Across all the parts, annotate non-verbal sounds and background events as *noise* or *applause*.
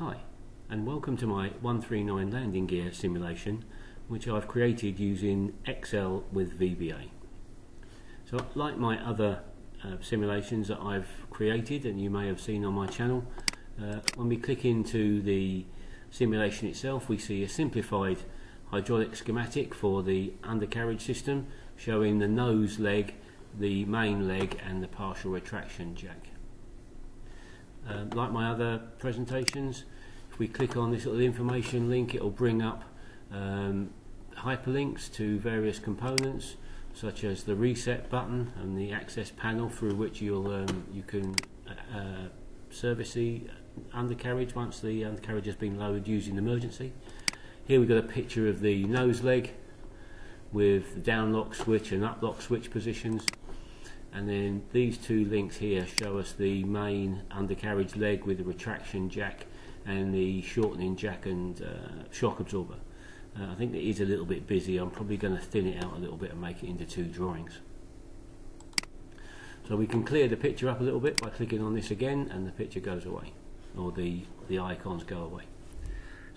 Hi, and welcome to my 139 landing gear simulation, which I've created using Excel with VBA. So, like my other uh, simulations that I've created and you may have seen on my channel, uh, when we click into the simulation itself, we see a simplified hydraulic schematic for the undercarriage system, showing the nose leg, the main leg, and the partial retraction jack. Um, like my other presentations, if we click on this little information link, it will bring up um, hyperlinks to various components, such as the reset button and the access panel through which you'll um, you can uh, uh service the undercarriage once the undercarriage has been lowered using emergency. Here we've got a picture of the nose leg with the down lock switch and up lock switch positions. And then these two links here show us the main undercarriage leg with the retraction jack and the shortening jack and uh, shock absorber. Uh, I think it is a little bit busy. I'm probably going to thin it out a little bit and make it into two drawings. So we can clear the picture up a little bit by clicking on this again and the picture goes away or the, the icons go away.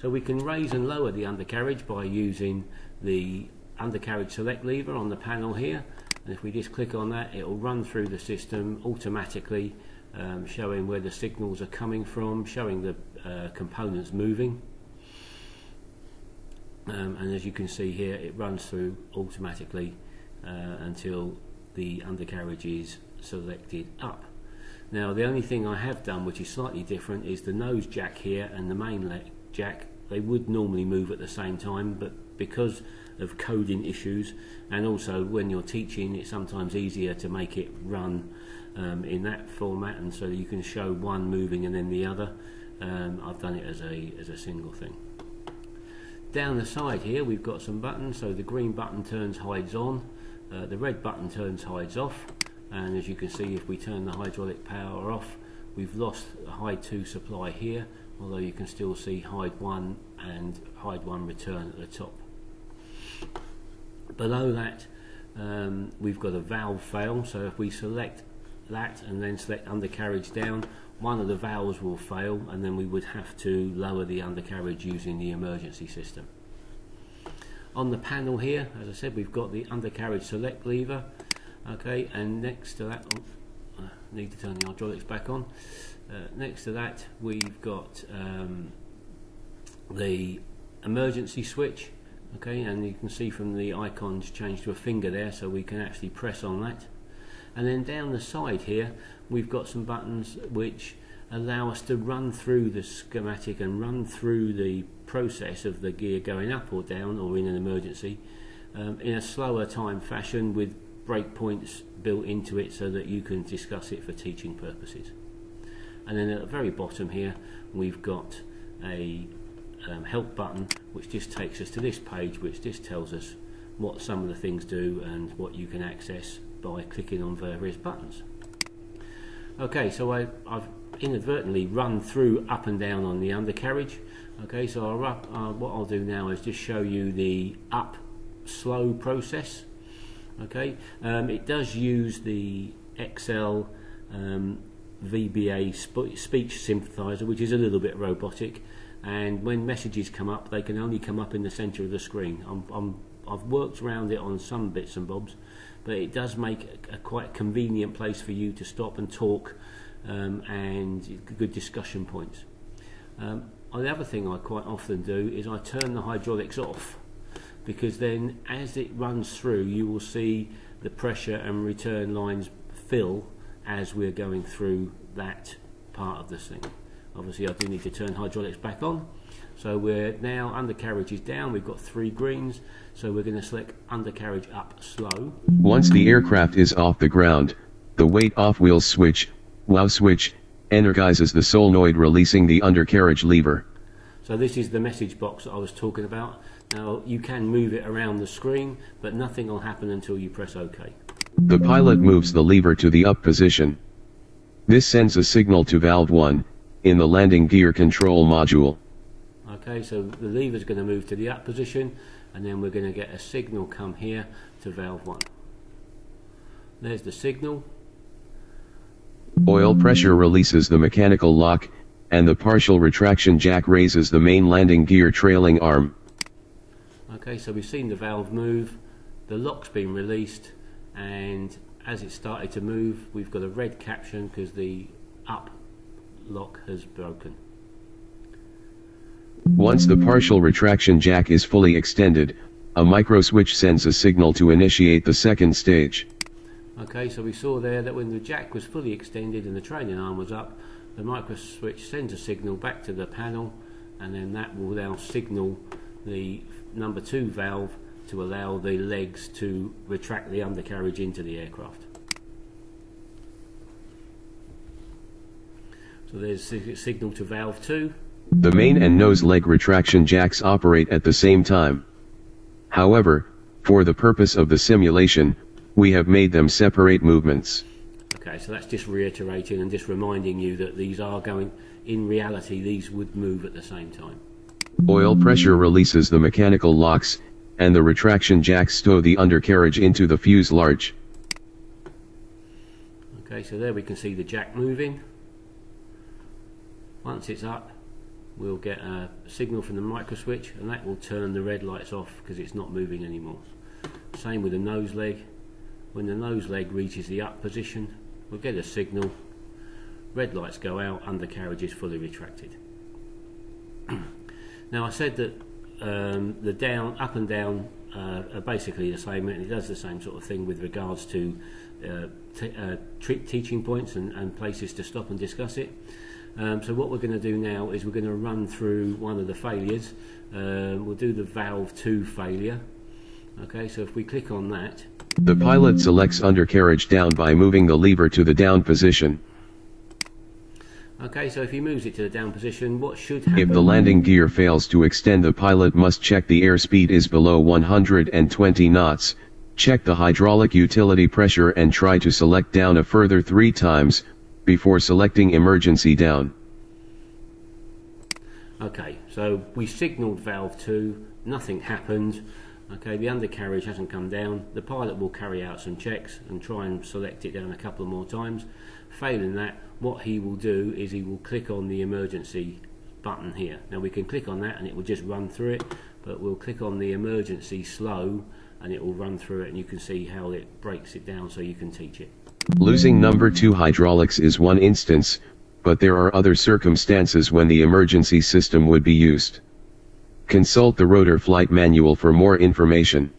So we can raise and lower the undercarriage by using the undercarriage select lever on the panel here and if we just click on that it will run through the system automatically um, showing where the signals are coming from showing the uh, components moving. Um, and as you can see here it runs through automatically uh, until the undercarriage is selected up. Now the only thing I have done which is slightly different is the nose jack here and the main jack. They would normally move at the same time but because of coding issues and also when you're teaching it's sometimes easier to make it run um, in that format and so you can show one moving and then the other. Um, I've done it as a, as a single thing. Down the side here we've got some buttons. So the green button turns hides on. Uh, the red button turns hides off. And as you can see if we turn the hydraulic power off we've lost hide 2 supply here although you can still see hide 1 and hide 1 return at the top Below that um, we've got a valve fail so if we select that and then select undercarriage down one of the valves will fail and then we would have to lower the undercarriage using the emergency system. On the panel here as I said we've got the undercarriage select lever. Okay and next to that oh, I need to turn the hydraulics back on. Uh, next to that we've got um, the emergency switch okay and you can see from the icons change to a finger there so we can actually press on that. And then down the side here we've got some buttons which allow us to run through the schematic and run through the process of the gear going up or down or in an emergency um, in a slower time fashion with breakpoints built into it so that you can discuss it for teaching purposes. And then at the very bottom here we've got a um, help button which just takes us to this page which just tells us what some of the things do and what you can access by clicking on various buttons. Okay, so I, have inadvertently run through up and down on the undercarriage. Okay, so I'll uh, what I'll do now is just show you the up slow process. Okay, um, it does use the Excel um, VBA sp speech synthesizer, which is a little bit robotic and when messages come up they can only come up in the center of the screen. I'm, I've worked around it on some bits and bobs but it does make a, a quite convenient place for you to stop and talk um, and good discussion points. Um, the other thing I quite often do is I turn the hydraulics off because then as it runs through you will see the pressure and return lines fill as we're going through that part of the thing obviously I do need to turn hydraulics back on. So we're now undercarriage is down. We've got three greens. So we're going to select undercarriage up slow. Once the aircraft is off the ground the weight off wheel switch WOW switch energizes the solenoid releasing the undercarriage lever. So this is the message box that I was talking about. Now you can move it around the screen but nothing will happen until you press OK. The pilot moves the lever to the up position. This sends a signal to valve 1 in the landing gear control module. Okay, so the lever is going to move to the up position and then we're going to get a signal come here to valve 1. There's the signal. Oil pressure releases the mechanical lock and the partial retraction jack raises the main landing gear trailing arm. Okay, so we've seen the valve move, the lock's been released, and as it started to move, we've got a red caption because the up lock has broken. Once the partial retraction jack is fully extended, a micro switch sends a signal to initiate the second stage. Okay, so we saw there that when the jack was fully extended and the trailing arm was up, the micro switch sends a signal back to the panel and then that will now signal the number two valve to allow the legs to retract the undercarriage into the aircraft. So there's a signal to valve 2. The main and nose leg retraction jacks operate at the same time. However, for the purpose of the simulation, we have made them separate movements. Okay, so that's just reiterating and just reminding you that these are going, in reality, these would move at the same time. Oil pressure releases the mechanical locks, and the retraction jacks stow the undercarriage into the fuselage. Okay, so there we can see the jack moving. Once it's up, we'll get a signal from the micro switch and that will turn the red lights off because it's not moving anymore. Same with the nose leg. When the nose leg reaches the up position, we'll get a signal. Red lights go out, undercarriage is fully retracted. *clears throat* now I said that um, the down, up and down uh, are basically the same and it does the same sort of thing with regards to uh, uh, teaching points and, and places to stop and discuss it. Um, so what we're going to do now is we're going to run through one of the failures. Uh, we'll do the valve 2 failure. Okay, so if we click on that. The pilot selects undercarriage down by moving the lever to the down position. Okay, so if he moves it to the down position, what should happen? If the landing gear fails to extend the pilot must check the airspeed is below 120 knots, check the hydraulic utility pressure and try to select down a further three times, before selecting emergency down. Okay, so we signalled valve 2, nothing happened. Okay, the undercarriage hasn't come down. The pilot will carry out some checks and try and select it down a couple of more times. Failing that, what he will do is he will click on the emergency button here. Now we can click on that and it will just run through it, but we'll click on the emergency slow and it will run through it and you can see how it breaks it down so you can teach it. Losing number 2 hydraulics is one instance, but there are other circumstances when the emergency system would be used. Consult the rotor flight manual for more information.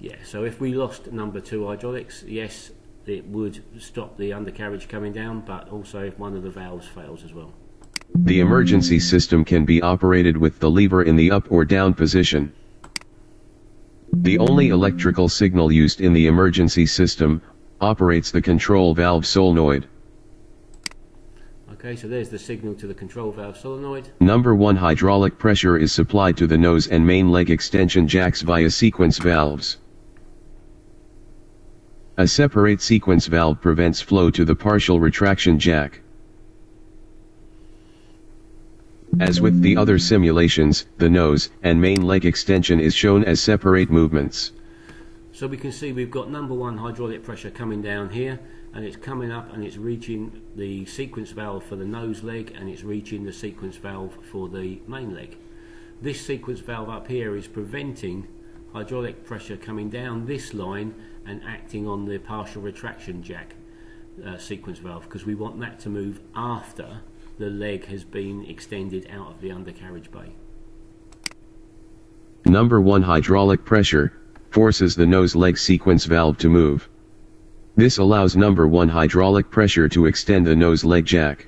Yeah, so if we lost number 2 hydraulics, yes, it would stop the undercarriage coming down, but also if one of the valves fails as well. The emergency system can be operated with the lever in the up or down position. The only electrical signal used in the emergency system operates the control valve solenoid. Okay, so there's the signal to the control valve solenoid. Number 1 hydraulic pressure is supplied to the nose and main leg extension jacks via sequence valves. A separate sequence valve prevents flow to the partial retraction jack. As with the other simulations, the nose and main leg extension is shown as separate movements. So we can see we've got number one hydraulic pressure coming down here and it's coming up and it's reaching the sequence valve for the nose leg and it's reaching the sequence valve for the main leg. This sequence valve up here is preventing hydraulic pressure coming down this line and acting on the partial retraction jack uh, sequence valve because we want that to move after the leg has been extended out of the undercarriage bay. Number 1 hydraulic pressure forces the nose leg sequence valve to move. This allows number 1 hydraulic pressure to extend the nose leg jack.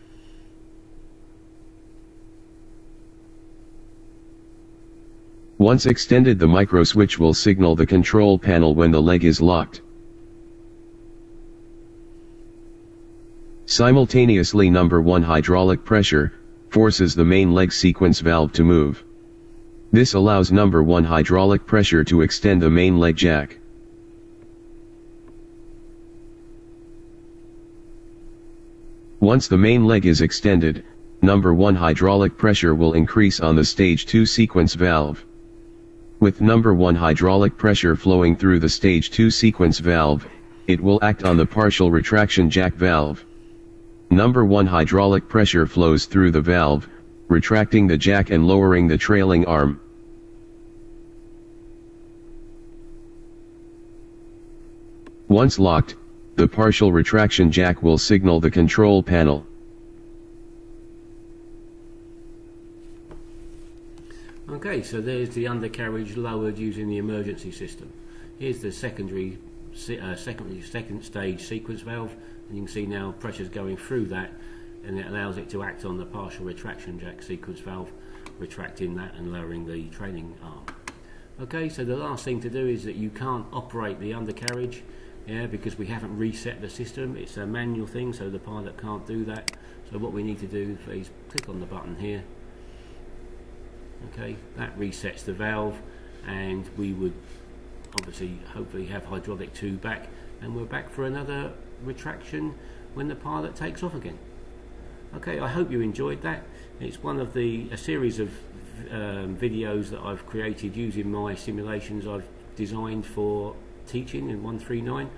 Once extended the micro switch will signal the control panel when the leg is locked. Simultaneously number 1 hydraulic pressure, forces the main leg sequence valve to move. This allows number 1 hydraulic pressure to extend the main leg jack. Once the main leg is extended, number 1 hydraulic pressure will increase on the stage 2 sequence valve. With number 1 hydraulic pressure flowing through the stage 2 sequence valve, it will act on the partial retraction jack valve. Number 1 hydraulic pressure flows through the valve, retracting the jack and lowering the trailing arm. Once locked, the partial retraction jack will signal the control panel. Okay, so there's the undercarriage lowered using the emergency system. Here's the secondary, uh, secondary second stage sequence valve, and you can see now pressure's going through that, and it allows it to act on the partial retraction jack sequence valve, retracting that and lowering the trailing arm. Okay, so the last thing to do is that you can't operate the undercarriage, yeah, because we haven't reset the system. It's a manual thing, so the pilot can't do that. So what we need to do is click on the button here okay that resets the valve and we would obviously hopefully have hydraulic 2 back and we're back for another retraction when the pilot takes off again okay I hope you enjoyed that it's one of the a series of um, videos that I've created using my simulations I've designed for teaching in 139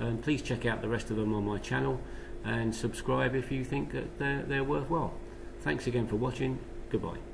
um, please check out the rest of them on my channel and subscribe if you think that they're, they're worthwhile. Thanks again for watching. Goodbye